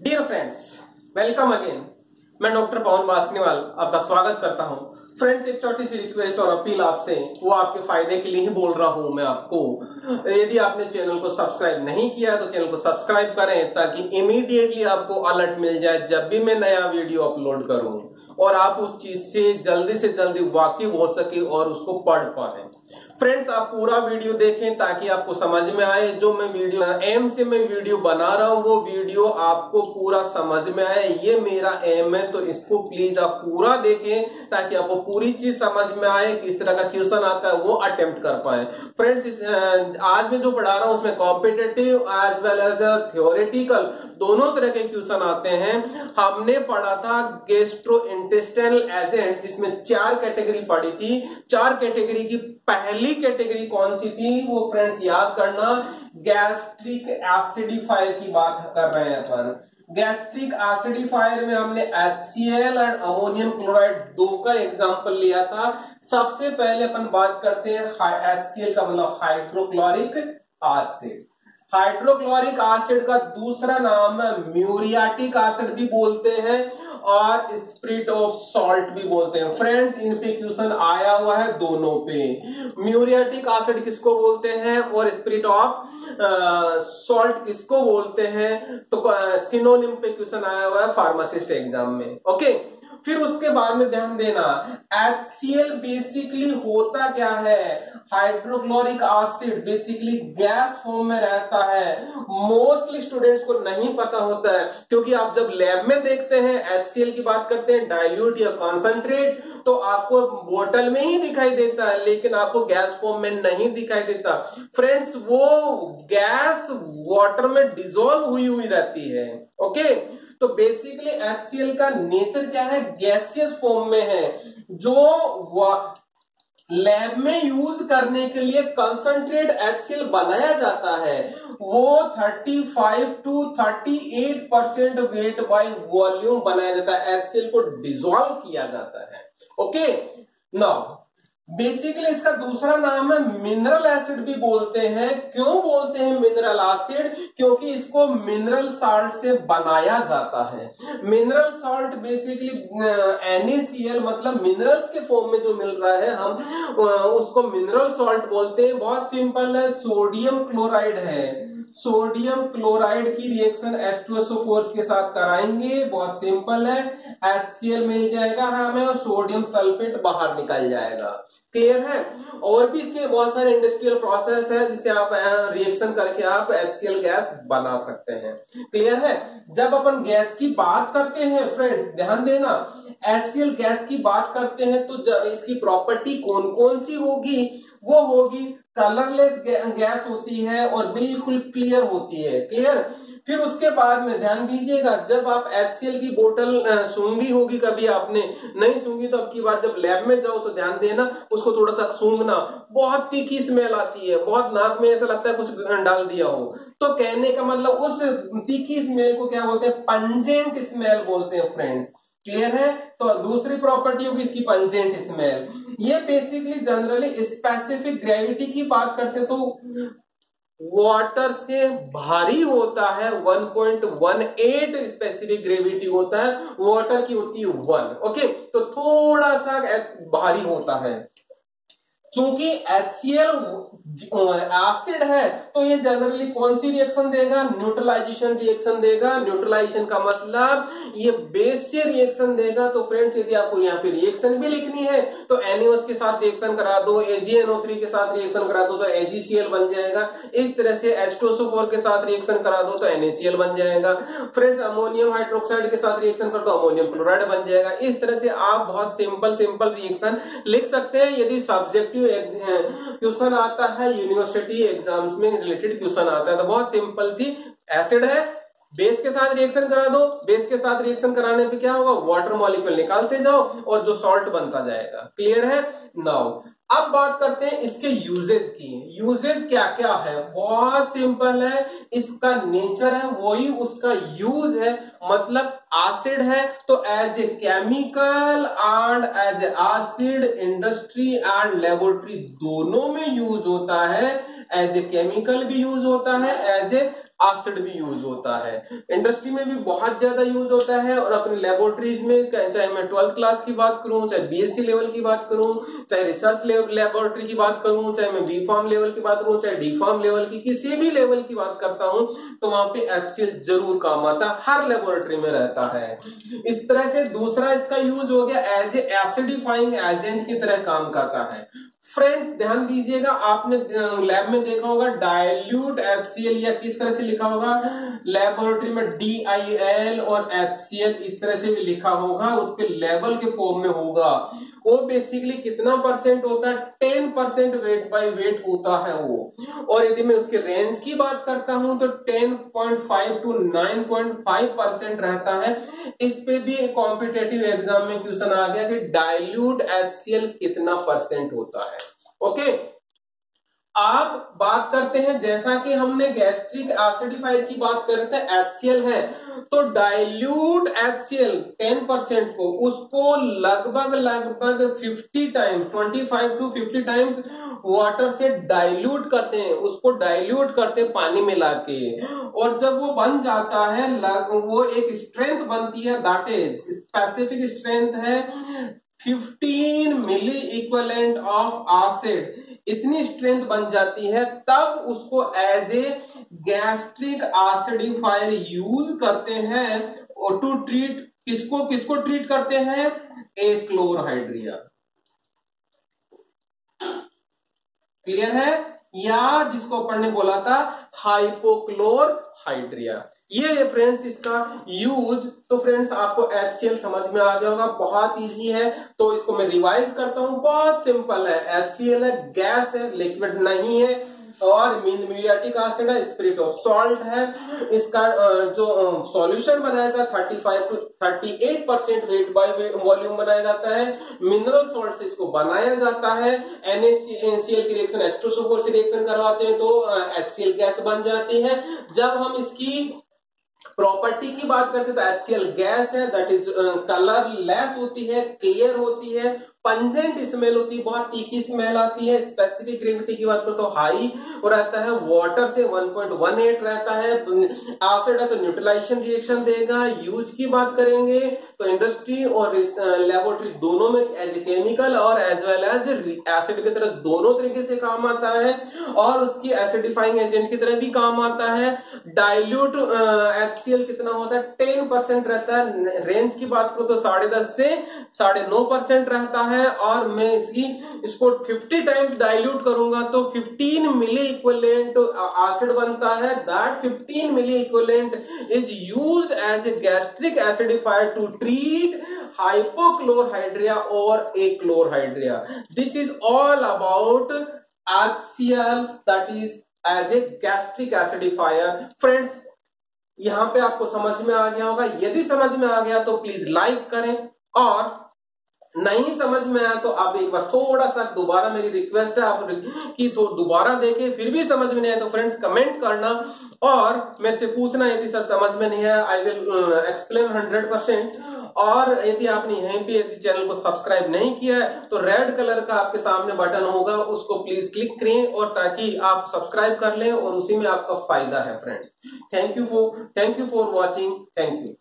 Dear friends welcome again मैं doctor Pawan Vasniwal आपका स्वागत करता हूँ। फ्रेंड्स एक छोटी सी रिक्वेस्ट और अपील आपसे, वो आपके फ़ायदे के लिए ही बोल रहा हूँ मैं आपको। यदि आपने चैनल को सब्सक्राइब नहीं किया तो चैनल को सब्सक्राइब करें ताकि इमीडिएटली आपको अलर्ट मिल जाए जब भी मैं नया वीडियो अपलोड करूँ। और आप उस चीज़ से जल्दी से जल्दी वाकिफ हो सके और उसको पढ़ पाए। फ्रेंड्स आप पूरा वीडियो देखें ताकि आपको समझ में आए जो मैं वीडियो एम से मैं वीडियो बना रहा हूँ, वो वीडियो आपको पूरा समझ में आए। ये मेरा एम है तो इसको प्लीज़ आप पूरा देखें ताकि आपको पूरी चीज़ समझ में आए, किस तरह का क्वेश्चन आता है, वो अटेम्प्ट कर पाए। फ्रेंड्स आज मैं जो पढ़ा रहा हूँ, उसमें competitive as well as theoretical दोनों तरह के क्वेश्चन आते हैं। हमने पढ़ा था गेस्ट्रो एजेंट जिसमें चार कैटेगरी पढ़ी थी। चार कैटेगरी की पहली कैटेगरी कौन सी थी वो फ्रेंड्स याद करना, गैस्ट्रिक एसिडिफायर की बात कर रहे हैं अपन। गैस्ट्रिक एसिडिफायर में हमने HCl एंड अमोनियम क्लोराइड दो का एग्जांपल लिया था। सबसे पहले अपन बात करते हैं HCl का मतलब हाइड्रोक्लोरिक एसिड हाइड्रोक्लोरिक एसिड का दूसरा नाम म्यूरियाटिक एसिड भी बोलते हैं। और स्प्रिट ऑफ़ सॉल्ट भी बोलते हैं। फ्रेंड्स इन पे क्वेश्चन आया हुआ है दोनों पे। म्यूरियाटिक एसिड किसको बोलते हैं और स्प्रिट ऑफ़ सॉल्ट किसको बोलते हैं? तो सिनोनिम पे क्वेश्चन आया हुआ है फार्मासिस्ट एग्ज़ाम में। ओके? फिर उसके बाद में ध्यान देना, HCl बेसिकली होता क्या है? Hydrochloric acid basically gas form में रहता है। मोस्टली स्टूडेंट्स को नहीं पता होता है, क्योंकि आप जब लैब में देखते हैं, HCl की बात करते हैं डाइल्यूट या कॉन्सेंट्रेट तो आपको बोतल में ही दिखाई देता है, लेकिन आपको गैस फॉर्म में नहीं दिखाई देता। फ्रेंड्स वो गैस वाटर में डिजोल्व हुई हुई रहती है ओके तो बेसिकली HCl का नेचर क्या है? गैसियस फॉर्म में है, जो लैब में यूज़ करने के लिए कंसंट्रेट HCl बनाया जाता है। वो 35 to 38 percent weight by volume बनाया जाता है। HCl को डिजोल्व किया जाता है। ओके नाउ बेसिकली इसका दूसरा नाम है मिनरल एसिड भी बोलते हैं। क्यों बोलते हैं मिनरल एसिड क्योंकि इसको मिनरल साल्ट से बनाया जाता है। मिनरल साल्ट बेसिकली NaCl मतलब मिनरल्स के फॉर्म में जो मिल रहा है, हम उसको मिनरल सॉल्ट बोलते हैं। बहुत सिंपल है सोडियम क्लोराइड है। सोडियम क्लोराइड की रिएक्शन H2SO4 के साथ कराएँगे। बहुत सिंपल है। HCl मिल जाएगा हमें और सोडियम सल्फेट बाहर निकल जाएगा। क्लियर है। और भी इसके बहुत सारे इंडस्ट्रियल प्रोसेस है, जिसे आप रिएक्शन करके आप HCl गैस बना सकते हैं। क्लियर है? जब अपन गैस की बात करते हैं फ्रेंड्स ध्यान देना, HCl गैस की बात करते हैं तो इसकी प्रॉपर्टी कौन कौन सी होगी? वो होगी कलरलेस गैस होती है और बिल्कुल क्लियर होती है। क्लियर फिर उसके बाद में, ध्यान दीजिएगा, जब आप HCl की बोतल सूंघी होगी कभी आपने, नहीं सूंघी तो अब की बार जब लैब में जाओ तो ध्यान देना, उसको थोड़ा सा सूंघना, बहुत तीखी स्मेल आती है, बहुत नाक में ऐसा लगता है कुछ डाल दिया हो। तो कहने का मतलब उस तीखी स्मेल को क्या बोलते हैं? पंजेंट स्मेल बोलते हैं फ्रेंड्स क्लियर है? तो दूसरी प्रॉपर्टी होगी इसकी पंजेंट स्मेल ये बेसिकली जनरली स्पेसिफिक ग्रेविटी की बात करते तो वाटर से भारी होता है 1.18 स्पेसिफिक ग्रेविटी होता है वाटर की होती है वन ओके तो थोड़ा सा भारी होता है। चूँकि HCl एसिड है तो ये जनरली कौन सी रिएक्शन देगा? न्यूट्रलाइजेशन रिएक्शन देगा। न्यूट्रलाइजेशन का मतलब ये बेस से रिएक्शन देगा। तो फ्रेंड्स यदि आपको यहाँ पे रिएक्शन भी लिखनी है तो NaOH के साथ रिएक्शन करा दो AgNO3 के साथ रिएक्शन करा दो तो AgCl बन जाएगा। इस तरह से H2SO4 के साथ रिएक्शन करा दो तो NaCl बन जाएगा। फ्रेंड्स अमोनियम हाइड्रोक्साइड के साथ रिएक्शन कर दो अमोनियम क्लोराइड बन जाएगा। इस तरह से आप बहुत सिंपल सिंपल रिएक्शन लिख सकते हैं। यदि सब्जेक्टिव क्वेश्चन आता है? यूनिवर्सिटी एग्ज़ाम्स में रिलेटेड क्वेश्चन आता है। तो बहुत सिंपल सी एसिड है। बेस के साथ रिएक्शन करा दो। बेस के साथ रिएक्शन कराने पे क्या होगा? वाटर मॉलिक्यूल निकालते जाओ और जो सॉल्ट बनता जाएगा। क्लियर है? नाउ अब बात करते हैं इसके यूजेज की। यूजेज क्या क्या है? बहुत सिंपल है। इसका नेचर है, वही उसका यूज़ है। मतलब एसिड है तो as a chemical and as a acid industry and laboratory दोनों में यूज़ होता है। एज ए केमिकल भी यूज़ होता है एज ए एसिड भी यूज़ होता है। इंडस्ट्री में भी बहुत ज़्यादा यूज़ होता है और अपनी लेबोरेटरीज में चाहे मैं ट्वेल्थ क्लास की बात करूँ, चाहे बीएससी लेवल की बात करूँ, चाहे रिसर्च लेबोरेटरी की बात करूँ, चाहे मैं बी फार्म लेवल की बात करूँ, चाहे डी फार्म लेवल की, किसी भी लेवल की बात करता हूँ तो वहाँ पे एचसीएल ज़रूर काम आता, हर लेबोरेटरी में रहता है। इस तरह से दूसरा इसका यूज़ हो गया एज ए एसिडिफाइंग एजेंट की तरह काम करता है। फ्रेंड्स ध्यान दीजिएगा, आपने लैब में देखा होगा डायल्यूट एचसीएल या किस तरह से लिखा होगा? लेबोरेटरी में डी आई एल और एचसीएल इस तरह से भी लिखा होगा, उसके लेवल के फॉर्म में होगा। वो बेसिकली कितना परसेंट होता है? Ten percent weight by weight होता है वो। और यदि मैं उसके रेंज की बात करता हूँ तो ten point five to nine point five percent रहता है। इस पे भी कॉम्पिटेटिव एग्ज़ाम में क्वेश्चन आ गया कि डायल्यूट एचसीएल कितना परसेंट होता है। ओके आप बात करते हैं, जैसा कि हमने गैस्ट्रिक एसिडिफायर की बात करते हैं एचसीएल है तो डाइल्यूट एचसीएल 10 परसेंट को, उसको लगभग लगभग 50 टाइम्स 25 टू 50 टाइम्स वाटर से डाइल्यूट करते हैं, उसको डाइल्यूट करते हैं पानी मिला के और जब वो बन जाता है वो एक स्ट्रेंथ बनती है दैट इज़ स्पेसिफिक स्ट्रेंथ है 15 मिली इक्वलेंट ऑफ़ एसिड इतनी स्ट्रेंथ बन जाती है, तब उसको as a gastric acidifier use करते हैं। और टू ट्रीट किसको किसको ट्रीट करते हैं? ए क्लोरहाइड्रिया क्लियर है? या जिसको अपन ने बोला था हाइपोक्लोर हाइड्रिया ये है फ्रेंड्स इसका यूज़ तो फ्रेंड्स आपको एचसीएल समझ में आ गया होगा, बहुत इजी है। तो इसको मैं रिवाइज करता हूँ, बहुत सिंपल है। एचसीएल है गैस है लिक्विड नहीं है। और मीन म्यूरियाटिक एसिड है स्पिरिट ऑफ़ सॉल्ट है। इसका जो सॉल्यूशन बनाया था 35 to 38 percent weight by volume बनाया जाता है। मिनरल सॉल्ट से इसको बनाया जाता है। एनएसीएल की रिएक्शन एस्ट्रोसोफोर से रिएक्शन करवाते हैं तो एचसीएल गैस बन जाती है। जब हम इसकी प्रॉपर्टी की बात करते तो एचसीएल गैस है दैट इज़ कलर लेस होती है क्लियर होती है पंजेंट स्मेल होती है, बहुत तीखी स्मेल आती है। स्पेसिफिक ग्रेविटी की बात करो तो हाई रहता है। वाटर से 1.18 रहता है। एसिड है तो न्यूट्रलाइजेशन रिएक्शन देगा। यूज़ की बात करेंगे तो इंडस्ट्री और लेबोरेटरी दोनों में एज ए केमिकल और एज वेल एज एसिड की तरह दोनों तरीके से काम आता है। और उसकी एसिडिफाइंग एजेंट की तरह भी काम आता है। डाइल्यूट एचसीएल कितना होता है? टेन परसेंट रहता है। रेंज की बात करो तो साढ़े दस से साढ़े नौ परसेंट रहता है और मैं इसकी इसको 50 टाइम्स डाइल्यूट करूँगा तो 15 मिली इक्वलेंट एसिड बनता है। That 15 milliequivalent is used as a gastric acidifier to treat hypochlorhydria और achlorhydria this is all about HCl, that is, as a gastric acidifier. Friends, यहाँ पे आपको समझ में आ गया होगा। यदि समझ में आ गया तो प्लीज़ लाइक करें और नहीं समझ में आया तो आप एक बार थोड़ा सा दोबारा मेरी रिक्वेस्ट है, आप कि तो दोबारा देखें, फिर भी समझ में नहीं आया तो फ्रेंड्स कमेंट करना। और मेरे से पूछना, यदि सर समझ में नहीं आया I will explain hundred percent और यदि आपने यहीं पे यदि चैनल को सब्सक्राइब नहीं किया है तो रेड कलर का आपके सामने बटन होगा, उसको प्लीज़ क्लिक करें, और ताकि आप सब्सक्राइब कर लें, और उसी में आपका फ़ायदा है friends thank you for thank you for watching thank you